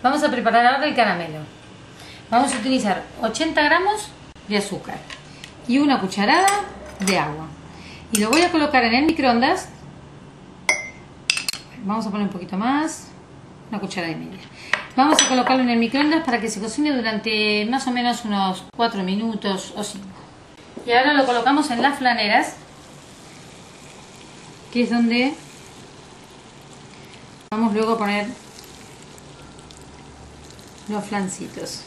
Vamos a preparar ahora el caramelo. Vamos a utilizar 80 gramos de azúcar y una cucharada de agua. Y lo voy a colocar en el microondas. Vamos a poner un poquito más, una cucharada y media. Vamos a colocarlo en el microondas para que se cocine durante más o menos unos 4 minutos o 5. Y ahora lo colocamos en las flaneras, que es donde vamos luego a poner los flancitos.